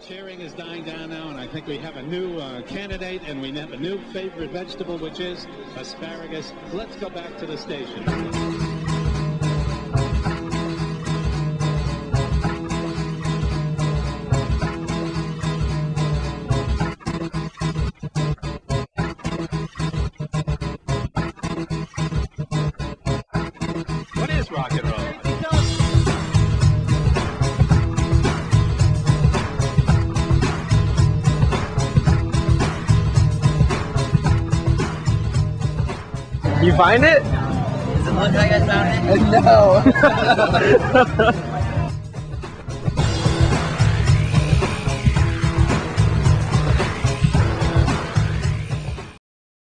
cheering is dying down now, and I think we have a new uh, candidate, and we have a new favorite vegetable, which is asparagus. Let's go back to the station. What is rock and roll? You find it? Does it look like I found it? No.